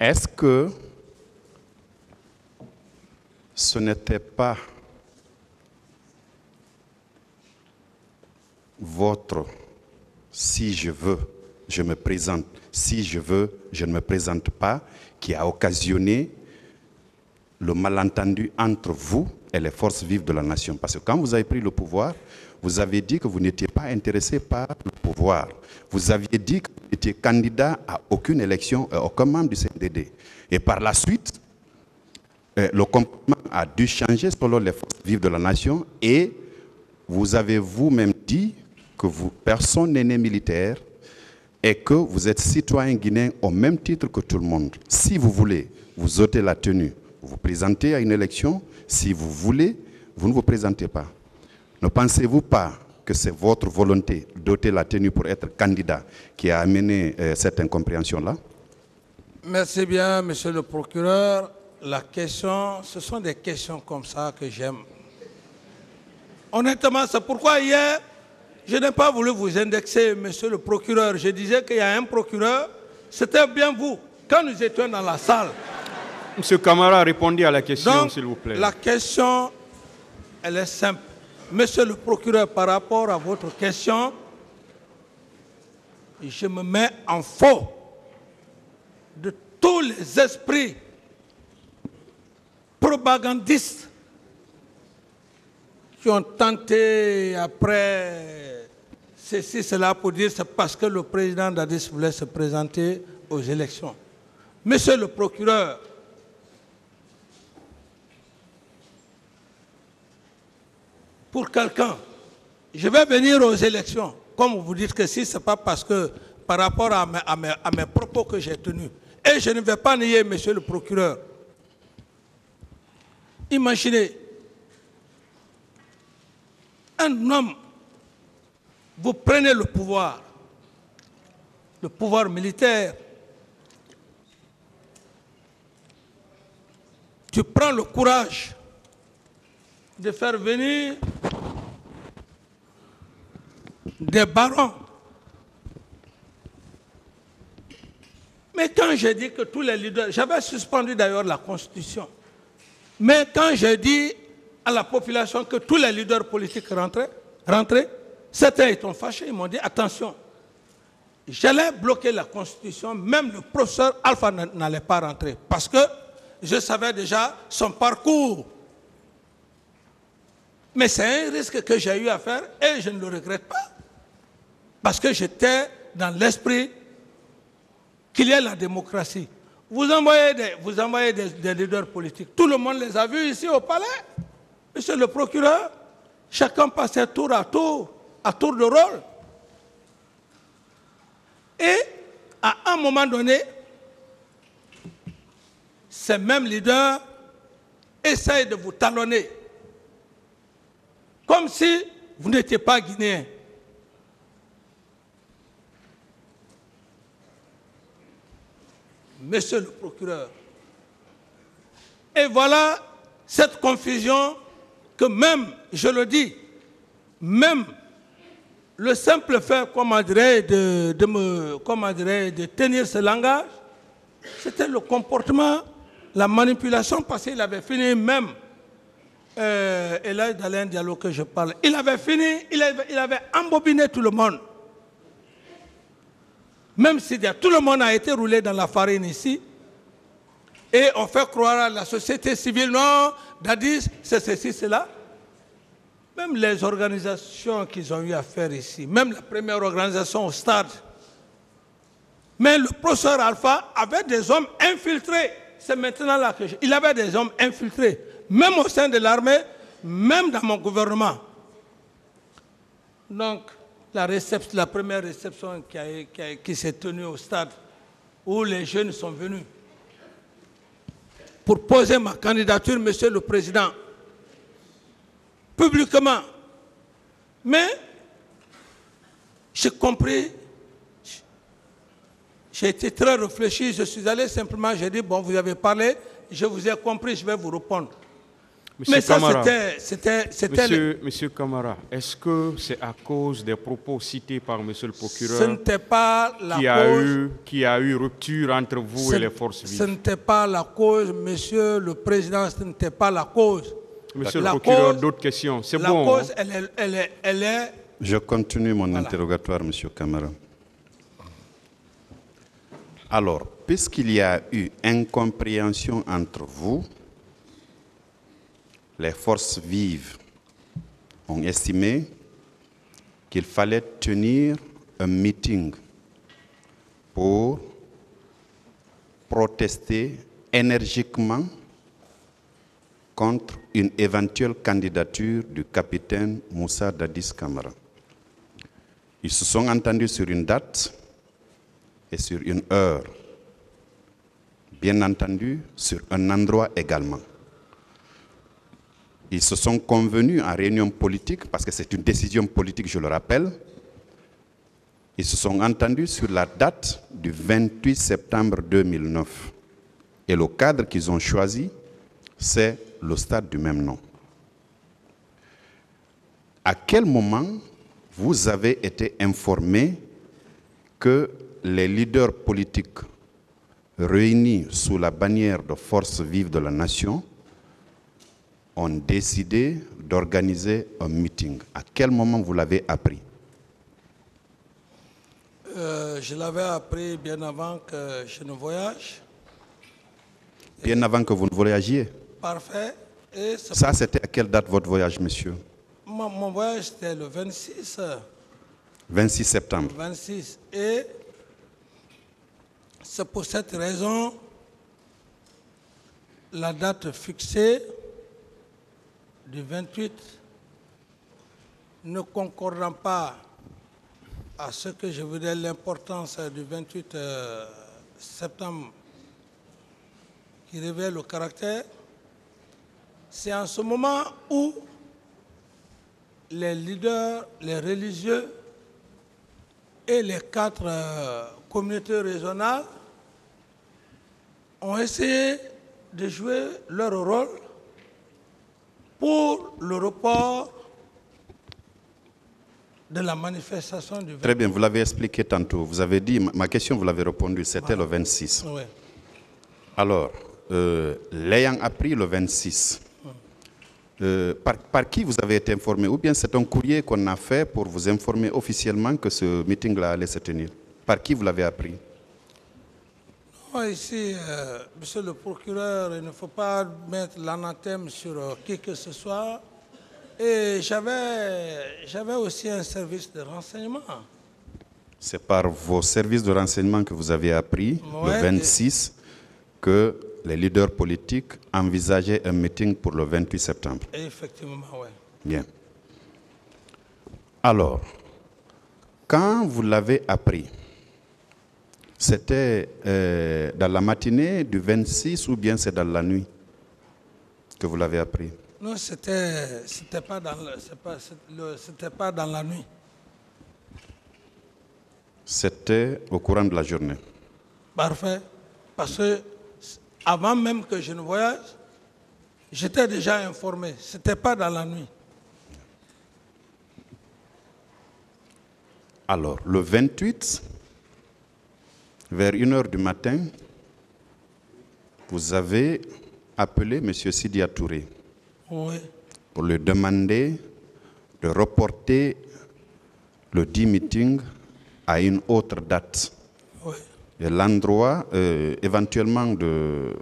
Est-ce que ce n'était pas votre si je veux, je me présente, si je veux, je ne me présente pas, qui a occasionné le malentendu entre vous et les forces vives de la nation. Parce que quand vous avez pris le pouvoir, vous avez dit que vous n'étiez pas intéressé par le pouvoir. Vous aviez dit que vous étiez candidat à aucune élection, à aucun membre du CNDD. Et par la suite, euh, le comportement a dû changer selon les forces vives de la nation et vous avez vous-même dit que vous, personne n'est né militaire et que vous êtes citoyen guinéen au même titre que tout le monde. Si vous voulez, vous ôtez la tenue, vous vous présentez à une élection. Si vous voulez, vous ne vous présentez pas. Ne pensez-vous pas que c'est votre volonté d'ôter la tenue pour être candidat qui a amené euh, cette incompréhension-là? Merci bien, monsieur le procureur. La question, ce sont des questions comme ça que j'aime. Honnêtement, c'est pourquoi hier, je n'ai pas voulu vous indexer, monsieur le procureur. Je disais qu'il y a un procureur, c'était bien vous, quand nous étions dans la salle. Monsieur Camara, répondez à la question, s'il vous plaît. La question, elle est simple. Monsieur le procureur, par rapport à votre question, je me mets en faux de tous les esprits propagandistes qui ont tenté après ceci, cela pour dire c'est parce que le président Dadis voulait se présenter aux élections. Monsieur le procureur, pour quelqu'un, je vais venir aux élections, comme vous dites que si, ce n'est pas parce que par rapport à mes, propos que j'ai tenus. Et je ne vais pas nier, monsieur le procureur. Imaginez, un homme, vous prenez le pouvoir, le pouvoir militaire, tu prends le courage de faire venir des barons. Mais quand j'ai dit que tous les leaders, j'avais suspendu d'ailleurs la Constitution, mais quand j'ai dit à la population que tous les leaders politiques rentraient, rentraient certains étaient fâchés, ils m'ont dit attention, j'allais bloquer la Constitution, même le professeur Alpha n'allait pas rentrer, parce que je savais déjà son parcours mais c'est un risque que j'ai eu à faire et je ne le regrette pas. Parce que j'étais dans l'esprit qu'il y ait la démocratie. Vous envoyez, des, vous envoyez des, leaders politiques. Tout le monde les a vus ici au palais. Monsieur le procureur, chacun passait tour à tour, à tour de rôle. Et à un moment donné, ces mêmes leaders essayent de vous talonner comme si vous n'étiez pas guinéen. Monsieur le procureur. Et voilà cette confusion que même, je le dis, même le simple fait, comment dirais, de, de, tenir ce langage, c'était le comportement, la manipulation, parce qu'il avait fini même euh, et là, un Diallo que je parle, il avait fini, il avait embobiné tout le monde. Même si tout le monde a été roulé dans la farine ici, et on fait croire à la société civile, non, Dadis, c'est ceci, c'est là. Même les organisations qu'ils ont eu à faire ici, même la première organisation au stade, mais le professeur Alpha avait des hommes infiltrés. C'est maintenant là que je... Il avait des hommes infiltrés même au sein de l'armée, même dans mon gouvernement. Donc, la, première réception qui, s'est tenue au stade, où les jeunes sont venus pour poser ma candidature, Monsieur le Président, publiquement. Mais j'ai compris, j'ai été très réfléchi, je suis allé simplement, j'ai dit, bon, vous avez parlé, je vous ai compris, je vais vous répondre. Monsieur Mais ça, Camara, c'était- c'était... c'était le- Monsieur, Monsieur Camara, est-ce que c'est à cause des propos cités par Monsieur le Ce procureur n'était pas la qui a, cause... eu, qui a eu rupture entre vous ce- et les forces Ce vives n'était pas la cause, monsieur le président, ce n'était pas la cause. Monsieur La le procureur, cause- d'autres questions. C'est La bon. cause, hein? elle est, elle est, elle est Je continue mon Voilà. interrogatoire, Monsieur Camara. Alors, puisqu'il y a eu incompréhension entre vous, les forces vives ont estimé qu'il fallait tenir un meeting pour protester énergiquement contre une éventuelle candidature du capitaine Moussa Dadis Kamara. Ils se sont entendus sur une date et sur une heure. Bien entendu, sur un endroit également. Ils se sont convenus en réunion politique, parce que c'est une décision politique, je le rappelle. Ils se sont entendus sur la date du 28 septembre 2009. Et le cadre qu'ils ont choisi, c'est le stade du même nom. À quel moment vous avez été informé que les leaders politiques réunis sous la bannière de Forces vives de la nation ont décidé d'organiser un meeting À quel moment vous l'avez appris Euh, je l'avais appris bien avant que je ne voyage. Bien avant que vous ne voyagiez. Parfait. Et Ça, c'était à quelle date votre voyage, monsieur mon, mon voyage, c'était le 26. euh, 26 septembre. 26. Et c'est pour cette raison, la date fixée du 28 ne concordant pas à ce que je voudrais l'importance du 28 euh, septembre qui révèle le caractère, c'est en ce moment où les leaders, les religieux et les quatre euh, communautés régionales ont essayé de jouer leur rôle pour le report de la manifestation du 20. Très bien, vous l'avez expliqué tantôt. Vous avez dit, ma question, vous l'avez répondu, c'était le 26. Ouais. Alors, euh, l'ayant appris le 26, euh, par, par qui vous avez été informé? Ou bien c'est un courrier qu'on a fait pour vous informer officiellement que ce meeting-là allait se tenir? Par qui vous l'avez appris? Ici, euh, monsieur le procureur, il ne faut pas mettre l'anathème sur euh, qui que ce soit. Et j'avais aussi un service de renseignement. C'est par vos services de renseignement que vous avez appris Ouais, le 26 que les leaders politiques envisageaient un meeting pour le 28 septembre. Et effectivement, oui. Bien. Alors, quand vous l'avez appris, c'était euh, dans la matinée du 26 ou bien c'est dans la nuit que vous l'avez appris? Non, c'était c'était pas dans le- c'est pas c'est le- c'était pas dans la nuit. C'était au courant de la journée. Parfait. Parce que avant même que je ne voyage, j'étais déjà informé. C'était pas dans la nuit. Alors, le 28, vers 1h du matin, vous avez appelé M. Sidia Touré Oui. pour lui demander de reporter le dit meeting à une autre date. Oui. Et l'endroit, euh, éventuellement, de,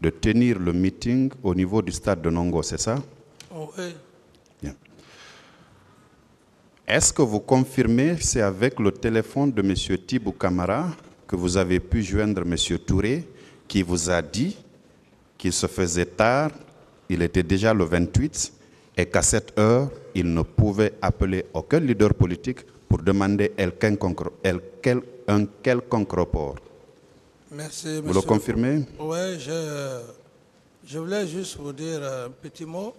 de tenir le meeting au niveau du stade de Nongo, c'est ça? Oui. Bien. Est-ce que vous confirmez, c'est avec le téléphone de M. Tibou Kamara que vous avez pu joindre M. Touré, qui vous a dit qu'il se faisait tard, il était déjà le 28, et qu'à cette heure, il ne pouvait appeler aucun leader politique pour demander un quelconque, report. Merci, Vous le confirmez? Oui, je, je voulais juste vous dire un petit mot.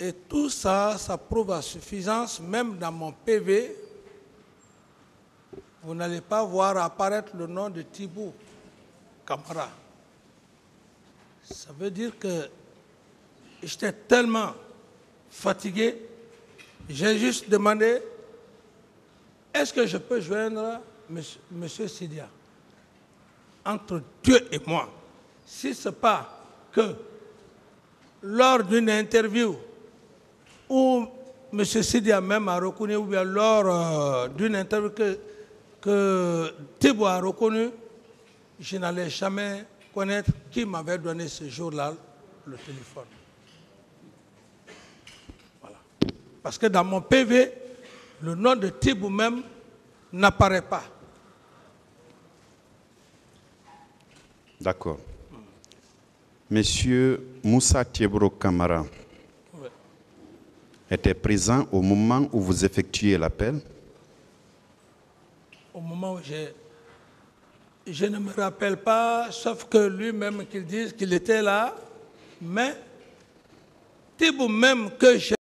Et tout ça, ça prouve à suffisance, même dans mon PV, vous n'allez pas voir apparaître le nom de Thibou Camara. Ça veut dire que j'étais tellement fatigué, j'ai juste demandé est-ce que je peux joindre M. Sidia? Entre Dieu et moi, si ce n'est pas que lors d'une interview où M. Sidia même a reconnu, ou bien lors euh, d'une interview que, que Thibault a reconnu, je n'allais jamais connaître qui m'avait donné ce jour-là le téléphone. Voilà. Parce que dans mon PV, le nom de Thibou même n'apparaît pas. D'accord. Monsieur Moussa Thiebro Kamara était présent au moment où vous effectuez l'appel Je ne me rappelle pas, sauf que lui-même qu'il dise qu'il était là, mais Thibou même que j'ai